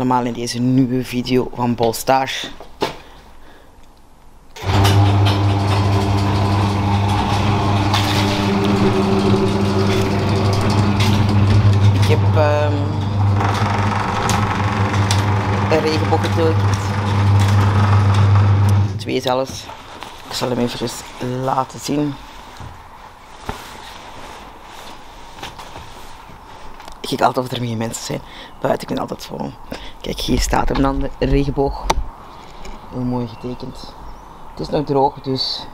allemaal in deze nieuwe video van Bolstage. Ik heb um, een regenboog. Twee zelfs. Ik zal hem even laten zien. Ik kijk altijd of er meer mensen zijn. Buiten, ik ben altijd zo. Kijk, hier staat hem dan, de regenboog. Heel mooi getekend. Het is nog droog, dus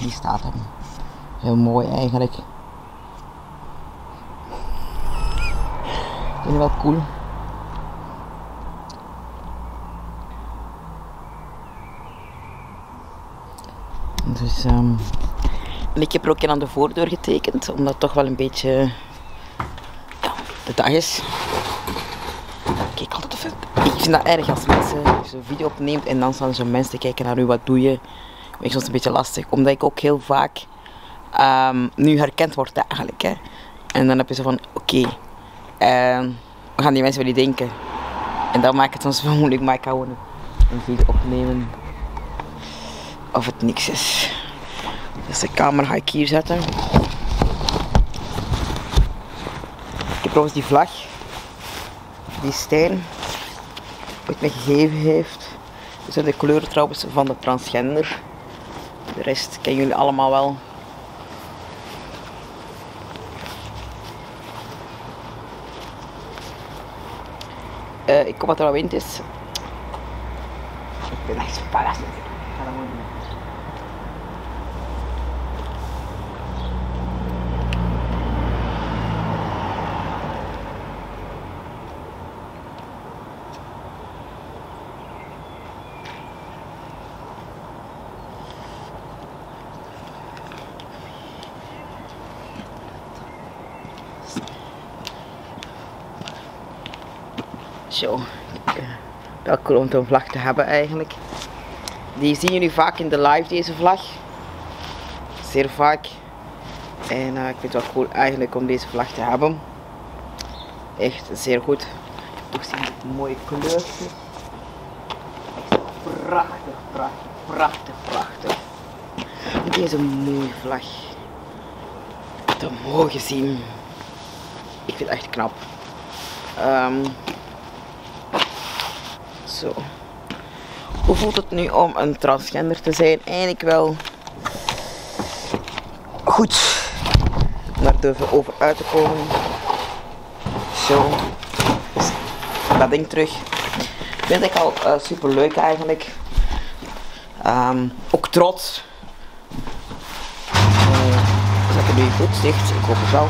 hier staat hem. Heel mooi eigenlijk. Ik vind het wel cool. Dus, um, en ik heb er ook een aan de voordeur getekend, omdat het toch wel een beetje ja, de dag is. Kijk altijd Ik vind dat erg als mensen zo'n video opneemt en dan staan zo'n mensen kijken naar u, wat doe je? Vind ik soms een beetje lastig, omdat ik ook heel vaak um, nu herkend word eigenlijk. Hè. En dan heb je zo van, oké, okay, uh, wat gaan die mensen wel niet denken? En dan maakt het soms wel moeilijk, maar ik kan gewoon een video opnemen of het niks is. Dus de camera ga ik hier zetten. Ik heb trouwens die vlag die Stijn ooit me gegeven heeft. Dit zijn de kleuren trouwens van de transgender. De rest kennen jullie allemaal wel. Uh, ik kom wat er al wind is. Ik ben echt spannend. Ik ga dat Zo, wel cool om zo'n vlag te hebben eigenlijk. Die zien jullie vaak in de live, deze vlag. Zeer vaak. En uh, ik vind het wel cool eigenlijk om deze vlag te hebben. Echt zeer goed. Toch zien het mooie kleurtjes. Echt prachtig, prachtig, prachtig, prachtig. Deze mooie vlag. Te mogen zien. Ik vind het echt knap. Um, zo. Hoe voelt het nu om een transgender te zijn? Eigenlijk wel goed. Daar durven over uit te komen. Zo. Dus dat ding terug. Ik vind het al uh, super leuk eigenlijk. Um, ook trots. Uh, zet het nu goed dicht? Ik hoop het wel.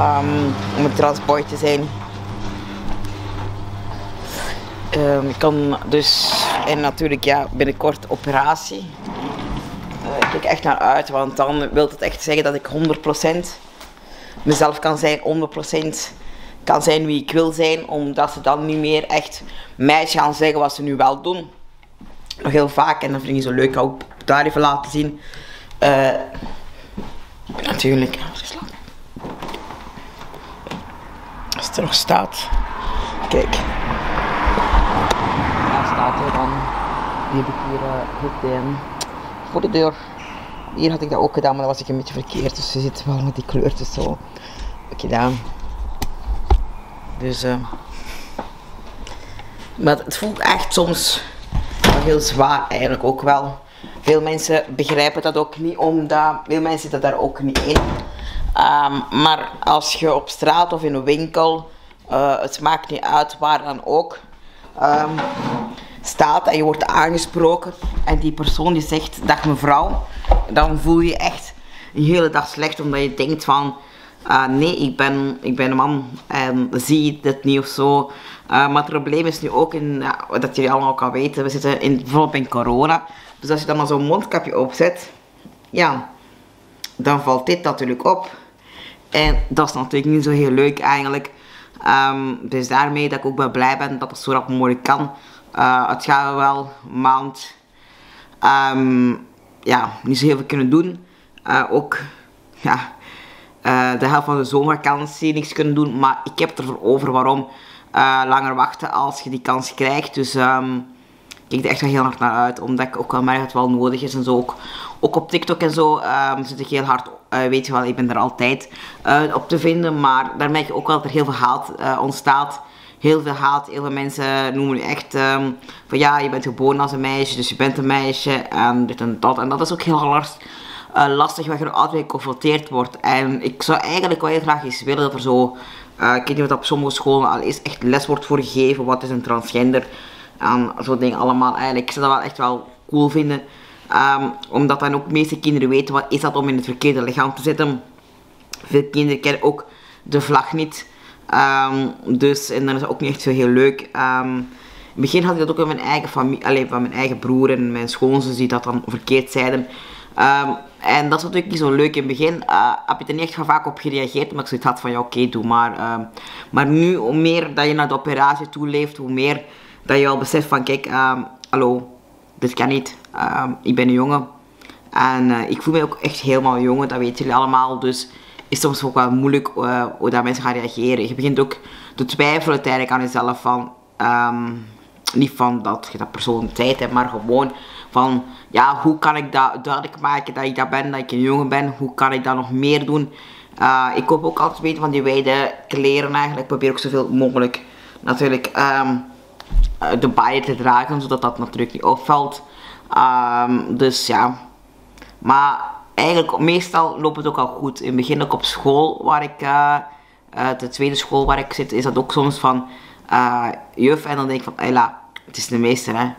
Um, om een transboy te zijn. Um, ik kan dus, en natuurlijk ja, binnenkort operatie. Uh, ik kijk echt naar uit, want dan wil het echt zeggen dat ik 100% mezelf kan zijn, 100% kan zijn wie ik wil zijn, omdat ze dan niet meer echt mij gaan zeggen wat ze nu wel doen. Nog heel vaak, en dat vind ik zo leuk, ook daar even laten zien. Uh, natuurlijk, als het er nog staat, kijk dan. Die heb ik hier uh, voor de deur. Hier had ik dat ook gedaan, maar dat was ik een beetje verkeerd. Dus je zit wel met die kleurtjes zo gedaan. Dus, uh, maar het voelt echt soms heel zwaar eigenlijk ook wel. Veel mensen begrijpen dat ook niet, omdat veel mensen zitten daar ook niet in. Um, maar als je op straat of in een winkel, uh, het maakt niet uit waar dan ook. Um, staat en je wordt aangesproken en die persoon die zegt dag mevrouw, dan voel je echt een hele dag slecht omdat je denkt van uh, nee, ik ben, ik ben een man en zie dit niet of zo. Uh, maar het probleem is nu ook, in, uh, dat jullie allemaal kan weten, we zitten in, bijvoorbeeld in corona. Dus als je dan maar zo'n mondkapje opzet, ja, dan valt dit natuurlijk op. En dat is natuurlijk niet zo heel leuk eigenlijk. Um, dus daarmee dat ik ook wel blij ben dat het zo rap mogelijk kan. Uh, het gaat wel een maand um, ja, niet zo heel veel kunnen doen. Uh, ook ja, uh, de helft van de zomervakantie niks kunnen doen. Maar ik heb ervoor over waarom. langer wachten als je die kans krijgt. Dus um, ik kijk er echt wel heel hard naar uit. Omdat ik ook wel merk dat het wel nodig is. En zo ook, ook op TikTok en zo um, zit ik heel hard. Weet je wel, ik ben er altijd op te vinden. Maar daar merk je ook wel dat er heel veel haat ontstaat. Heel veel haat. Heel veel mensen noemen nu echt um, van ja, je bent geboren als een meisje. Dus je bent een meisje. En dit en dat. En dat is ook heel lastig. Uh, lastig waar je altijd geconfronteerd wordt. En ik zou eigenlijk wel heel graag eens willen dat er zo, uh, ik weet niet wat op sommige scholen al is, echt les wordt voor gegeven. Wat is een transgender? En zo'n dingen allemaal. Eigenlijk, ik zou dat wel echt wel cool vinden. Um, omdat dan ook de meeste kinderen weten wat is dat om in het verkeerde lichaam te zitten. Veel kinderen kennen ook de vlag niet. Um, dus, en dan is ook niet echt zo heel leuk. Um, in het begin had ik dat ook in mijn eigen familie, alleen van mijn eigen broer en mijn schoonzus die dat dan verkeerd zeiden. Um, en dat is natuurlijk niet zo leuk. In het begin uh, heb je er niet echt vaak op gereageerd, maar ik zoiets had van ja oké, doe maar. Maar nu, hoe meer dat je naar de operatie toe leeft, hoe meer dat je al beseft van kijk, hallo, dit kan niet. ik ben een jongen. En uh, ik voel me ook echt helemaal jongen, dat weten jullie allemaal. Dus is soms ook wel moeilijk uh, hoe dat mensen gaan reageren. Je begint ook te twijfelen tijdelijk aan jezelf van... niet van dat je dat persoon tijd hebt, maar gewoon van ja, hoe kan ik dat duidelijk maken dat ik dat ben, dat ik een jongen ben, hoe kan ik dat nog meer doen. Uh, ik hoop ook altijd weten van die wijde kleren eigenlijk, ik probeer ook zoveel mogelijk natuurlijk um, de baie te dragen, zodat dat natuurlijk niet opvalt. Um, dus ja, maar eigenlijk meestal loopt het ook al goed. In het begin ook op school waar ik, uh, uh, de tweede school waar ik zit, is dat ook soms van juf en dan denk ik van, hela, het is de meester hè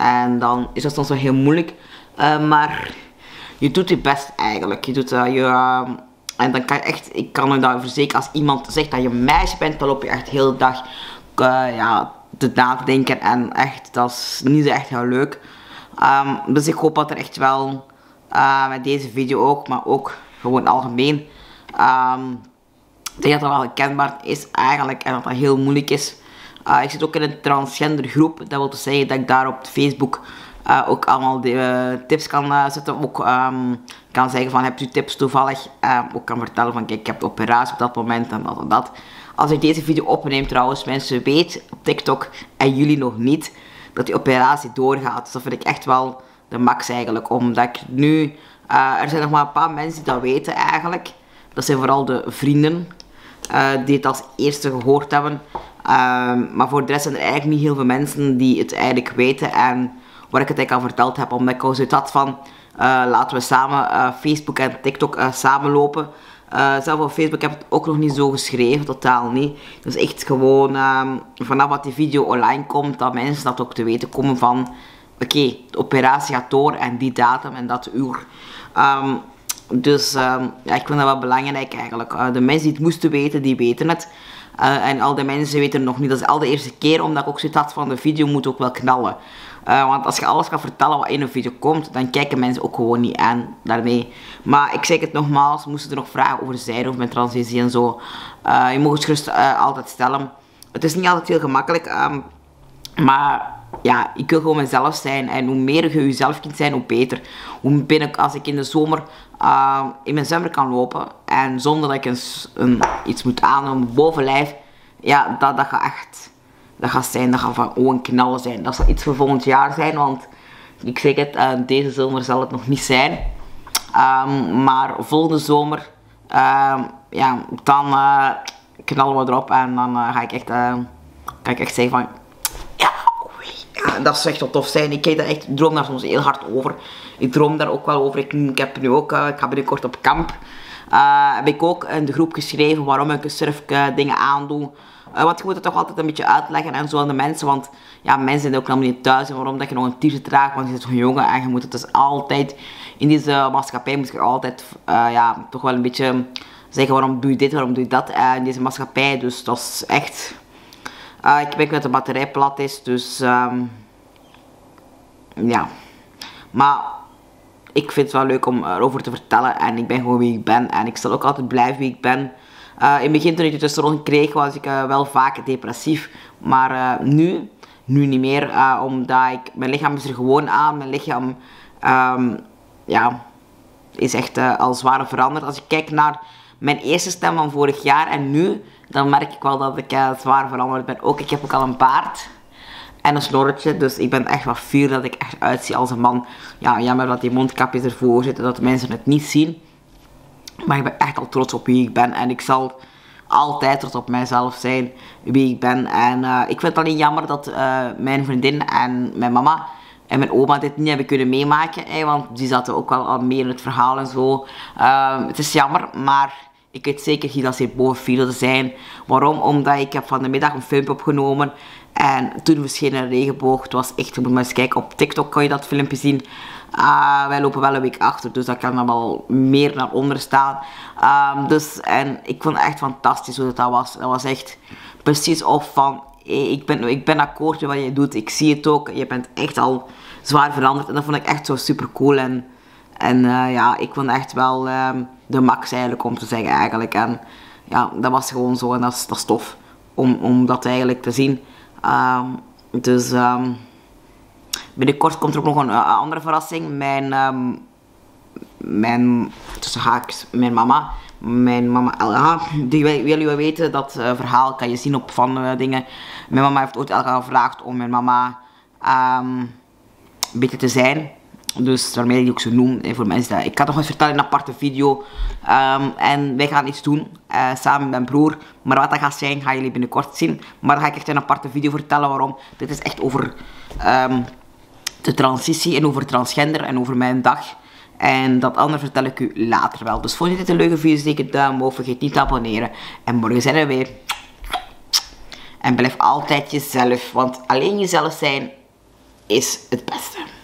en dan is dat soms wel heel moeilijk. Uh, maar je doet je best eigenlijk. Je doet uh, je. Uh, en dan kan je echt, ik kan er dan verzekeren, als iemand zegt dat je meisje bent, dan loop je echt de dag ja, te na te denken. En echt, dat is niet echt heel leuk. Um, dus ik hoop dat er echt wel, met deze video ook, maar ook gewoon algemeen, um, dat dat wel herkenbaar is eigenlijk. En dat dat heel moeilijk is. Uh, ik zit ook in een transgender groep. Dat wil dus zeggen dat ik daar op Facebook uh, ook allemaal de, uh, tips kan zetten. Ook um, kan zeggen van, hebt u tips toevallig? ook kan vertellen van, kijk, ik heb de operatie op dat moment en dat en dat. Als ik deze video opneem trouwens, mensen weten op TikTok en jullie nog niet, dat die operatie doorgaat. Dus dat vind ik echt wel de max eigenlijk. Omdat ik nu, er zijn nog maar een paar mensen die dat weten eigenlijk. Dat zijn vooral de vrienden die het als eerste gehoord hebben. Um, maar voor de rest zijn er eigenlijk niet heel veel mensen die het eigenlijk weten en waar ik het eigenlijk al verteld heb. Omdat ik al zoiets had van, uh, laten we samen Facebook en TikTok samenlopen. zelf op Facebook heb ik het ook nog niet zo geschreven, totaal niet. Dus echt gewoon um, vanaf wat die video online komt, dat mensen dat ook te weten komen van... Oké, de operatie gaat door en die datum en dat uur. Um, dus ja, ik vind dat wel belangrijk eigenlijk. de mensen die het moesten weten, die weten het. Uh, en al die mensen weten nog niet. Dat is al de eerste keer, omdat ik ook zoiets had van de video moet ook wel knallen. Uh, want als je alles gaat vertellen wat in een video komt, dan kijken mensen ook gewoon niet aan daarmee. Maar ik zeg het nogmaals, moesten er nog vragen over zijn, over mijn transitie en zo. Je mag het gerust altijd stellen. Het is niet altijd heel gemakkelijk, um, maar ja, ik wil gewoon mezelf zijn. En hoe meer je jezelf kunt zijn, hoe beter. Hoe binnen, als ik in de zomer uh, in mijn zwemmer kan lopen. En zonder dat ik een, iets moet aan een bovenlijf. Ja, dat, dat gaat echt, dat gaat zijn, dat gaat van oh een knallen zijn. Dat zal iets voor volgend jaar zijn, want ik zeg het, uh, deze zomer zal het nog niet zijn. Um, maar volgende zomer, uh, ja, dan uh, knallen we erop en dan ga ik echt, kan ik echt zeggen van dat zou echt wel tof zijn. Ik, dat echt, droom daar soms heel hard over. Ik droom daar ook wel over. Ik, ik heb nu ook, uh, ik ga binnenkort op kamp. Uh, heb ik ook in de groep geschreven waarom ik surf dingen aandoe. Uh, want je moet het toch altijd een beetje uitleggen en zo aan de mensen. Want ja, mensen zijn ook helemaal niet thuis. En waarom dat je nog een t-shirt draagt, want je bent zo'n jongen. En je moet het dus altijd, in deze maatschappij moet je altijd ja, toch wel een beetje zeggen waarom doe je dit, waarom doe je dat in deze maatschappij. Dus dat is echt uh, ik weet dat de batterij plat is, dus um, ja. Maar ik vind het wel leuk om erover te vertellen en ik ben gewoon wie ik ben en ik zal ook altijd blijven wie ik ben. Uh, in het begin toen ik de tussenrond kreeg was ik uh, wel vaak depressief, maar nu, nu niet meer, omdat ik, mijn lichaam is er gewoon aan, mijn lichaam um, ja, is echt al zwaar veranderd. Als ik kijk naar mijn eerste stem van vorig jaar en nu, dan merk ik wel dat ik uh, zwaar veranderd ben. Ook, ik heb ook al een baard en een snorretje. Dus ik ben echt wel fier dat ik echt uitzie als een man. Ja, jammer dat die mondkapjes ervoor zitten, dat mensen het niet zien. Maar ik ben echt al trots op wie ik ben. En ik zal altijd trots op mijzelf zijn, wie ik ben. En uh, ik vind het alleen jammer dat uh, mijn vriendin en mijn mama en mijn oma dit niet hebben kunnen meemaken. Want die zaten ook wel al meer in het verhaal en zo. Uh, het is jammer, maar ik weet zeker dat ze boven viel zijn. Waarom? Omdat ik heb van de middag een filmpje opgenomen. En toen verscheen een regenboog. Het was echt, je moet maar eens kijken, op TikTok kan je dat filmpje zien. Uh, wij lopen wel een week achter, dus dat kan dan wel meer naar onder staan. Um, dus, en ik vond het echt fantastisch hoe dat, dat was. Dat was echt precies of van, hey, ik, ben, ik ben akkoord met wat je doet. Ik zie het ook. Je bent echt al zwaar veranderd. En dat vond ik echt zo super cool. En, en uh, ja, ik vond echt wel um, de max eigenlijk om te zeggen eigenlijk. En ja, dat was gewoon zo en dat is, tof om, om dat eigenlijk te zien. Um, dus um, binnenkort komt er ook nog een, een andere verrassing. Mijn, um, mijn, tussen haaks, mijn mama. Mijn mama Elga, die wil jullie weten, dat uh, verhaal kan je zien op van dingen. Mijn mama heeft ooit Elga gevraagd om mijn mama een beetje te zijn. Dus daarmee ik die ook zo noem. voor mensen dat, ik kan nog eens vertellen in een aparte video. Um, en wij gaan iets doen. Uh, samen met mijn broer. Maar wat dat gaat zijn, gaan jullie binnenkort zien. Maar dan ga ik echt een aparte video vertellen waarom. Dit is echt over um, de transitie en over transgender en over mijn dag. En dat andere vertel ik u later wel. Dus vond je dit een leuke video, steek een duim omhoog. Vergeet niet te abonneren. En morgen zijn we weer. En blijf altijd jezelf. Want alleen jezelf zijn is het beste.